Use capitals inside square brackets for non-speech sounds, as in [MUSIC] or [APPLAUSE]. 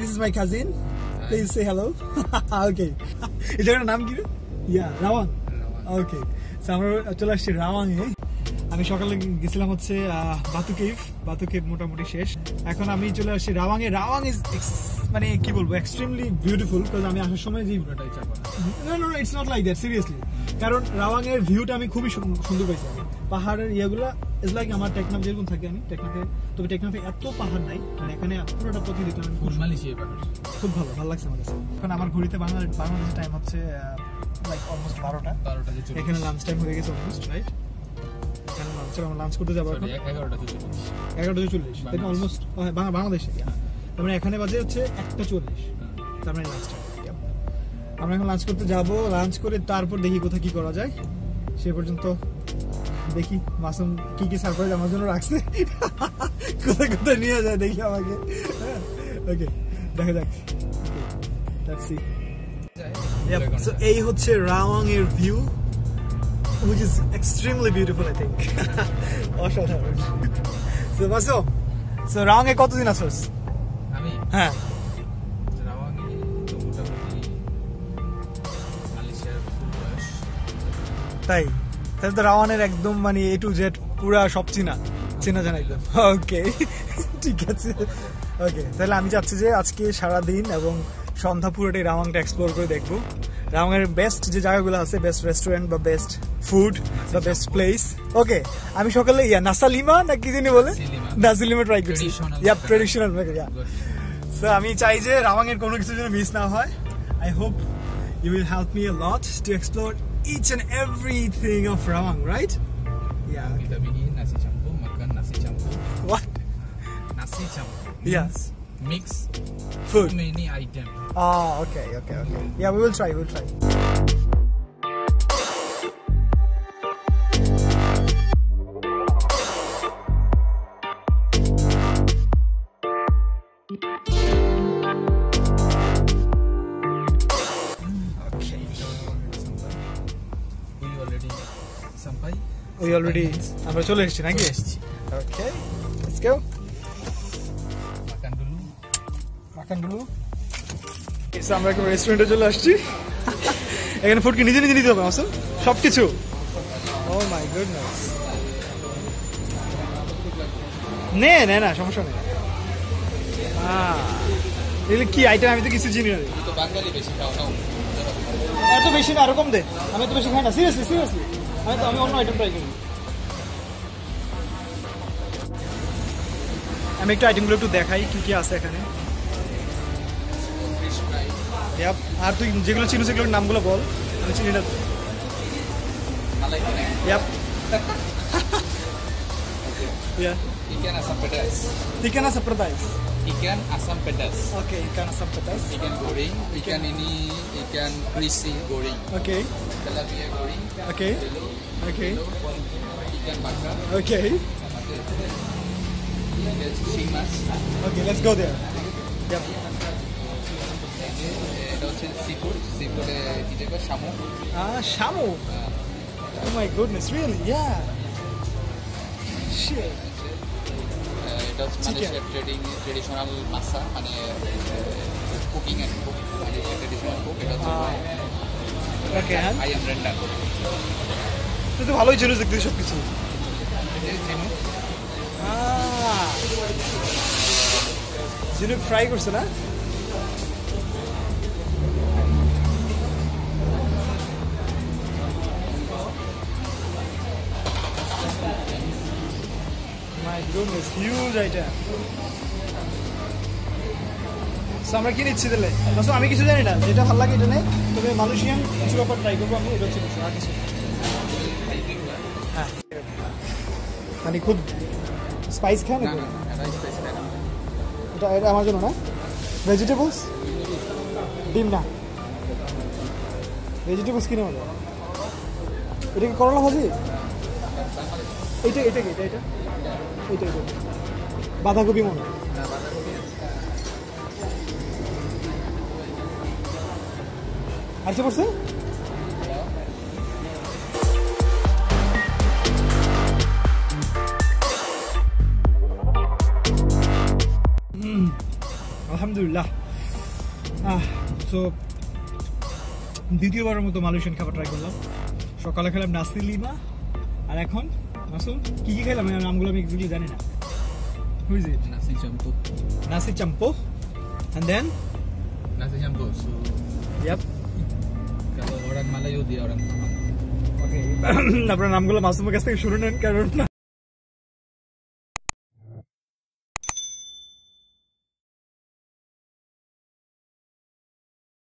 This is my cousin please say hello okay এই জায়গাটার নাম কি রে ইয়া রাওয়াং ওকে আমরা চলে আসছি রাওয়াংয়ে আমি সকালে গেছিলাম হচ্ছে বাতু কেভ। বাতু কেভ মোটামুটি শেষ। এখন আমি চলে আসছি রাওয়াংয়ে। রাওয়াং ইজ মানে কি বলব এক্সট্রিমলি বিউটিফুল বিকজ আমি আসার সময় যে পুরোটাই চাপা। No no it's not like that seriously কারণ রাওয়াং এর ভিউটা আমি খুবই সুন্দর পাইছি আমি। পাহাড়ের ইয়েগুলো ইজ লাইক আমার টেকনাফ যেরকম থাকে আমি টেকনাফে তবে টেকনাফে এত পাহাড় নাই মানে এখানে পুরোটা প্রতি দেখলাম আমি খুব খুব ভালো ভালো লাগছে আমার কাছে। এখন আমার ঘড়িতে বাংলা বাংলাদেশের টাইম হচ্ছে লাইক অলমোস্ট বারোটা। বারোটা এখানে লাঞ্চ টাইম হয়ে গেছে অলমোস্ট রাইট লাঞ্চ আমরা লাঞ্চ করতে যাব এগারোটা চল্লিশ। বাংলাদেশ। অলমোস্ট বাংলাদেশে yeah. তার মানে এখানে বাজে হচ্ছে একটা চল্লিশ। তার মানে আমরা এখন লাঞ্চ করতে যাব। লাঞ্চ করে তারপর দেখি কোথায় কি করা যায়। সে পর্যন্ত দেখি মাসুম কি কি সারপ্রাইজ আমার জন্য রাখছে। [LAUGHS] কোথায় কোথায় নিয়ে যায় দেখি আমাকে। ওকে দেখা যাক. এই হচ্ছে রাওয়াং এর view which is extremely beautiful I think. [LAUGHS] অসাধারণ so মাসুম so রাওয়াং এ কতদিন আছোস আমি হ্যাঁ রাওয়াঙ্গে তাই তাহলে তো রাওয়ানের একদম মানে এ টু জেড পুরা সব চিনা চেনা জানা একদম ওকে ঠিক আছে ওকে তাহলে আমি চাচ্ছি যে আজকে সারা দিন এবং সন্ধ্যা পুরোটাই রাওয়াংটা এক্সপ্লোর করে দেখব রাওয়ের বেস্ট যে জায়গাগুলো আছে বেস্ট রেস্টুরেন্ট বা বেস্ট ফুড বা বেস্ট প্লেস ওকে আমি সকালে ইয়া নাসালিমা না কি জানি বলে? নাসালিমা। ট্রাই করছি। ইয়া ট্র্যাডিশনাল বেকারি সো আমি চাই যে রাওয়ের কোনো কিছু যেন মিস না হয়। I hope you will help me a lot to explore each and everything of Rawang right yeah vitamin E নাসি চাম্পু মাকান নাসি চাম্পু হোয়াট নাসি চাম্পু ইয়াস means Mix Food. so many items. Ah, okay, okay, okay. Yeah, we will try, we will try. Okay. We already sampai. We already আমরা চলে এসেছি নাকি চলে এসেছি। Okay. Let's go. মাখানগুলো। আমরা একটা রেস্টুরেন্টে চলে আসছি। এখানে ফুড কি নিজে নিজে নিতে হবে আসল সব কিছু ও মাই গুডনেস নে নে না সমস্যা নেই। এগুলো কি আইটেম আমি তো কিছু চিনি না। এত বেশি না আরও কম দে। আমি এত বেশি খাই না। সিরিয়াসলি সিরিয়াসলি আমি তো আমি অন্য আইটেম ট্রাই করি। আমি একটু আইটেমগুলো একটু দেখাই কি কি আছে এখানে. আর তুই যেগুলো চিনো সেগুলোর নামগুলো বল আমি চিনি না তো। Malai kering. Yep. [LAUGHS] yeah. Ikan asam pedas. Ikan asam pedas. Ikan asam pedas. Okay, ikan asam pedas. Ikan goreng. Ikan ini ikan crispy goreng. Okay, Tilapia goreng. okay, okay, Ikan bakar. okay. Ikan shimas. Okay, let's go there. Yep. এটা হচ্ছে seafood সিফুডে কি দেখবে শামুক. Oh my goodness, really? Yeah. Shit. এটা মালয়েশিয়ার trading traditional মাসা মানে cooking and cook মালয়েশিয়ার ট্রেডিশনাল কুক এটা হচ্ছে Ah. Okay, আই এম রেন্ডার তুই তো ভালোই জিনিস দেখতে সব কিছু Ah. ফ্রাই করছে না My goodness, huge item. So, আমরা কি নিচ্ছি তাহলে? আসলে আমি কিছু জানি না যেটা ভালো লাগে এটা নেই। তবে মালয়েশিয়ান কিছু ব্যাপার ট্রাই করব আমি এটা হচ্ছে বিষয়, আর কিছু হ্যাঁ মানে খুব স্পাইস খায় না এটা এটা এটা আমার জন্য না। ভেজিটেবলস ডিম না। ভেজিটেবলস কিনে মজা। এটা কি করলা ভাজি? এইটা এটা কি এটা এটা? বাঁধাকপি মনে কি পড়ছে আলহামদুলিল্লাহ। সো দ্বিতীয়বারের মতো মালয়েশিয়ান খাবার ট্রাই করলাম। সকালে খেলাম নাসি লিমা, আর এখন কি কি খেলাম নামগুলো আমি এক্সাক্টলি জানি না। ইট. নাসি চাম্পো। এন্ড দেন নাসি. So, ইয়াপ কালো ওরান dia orang Pahang. ওকে আপনার নামগুলো মাসুমের কাছ থেকে শুনে নেন কারণ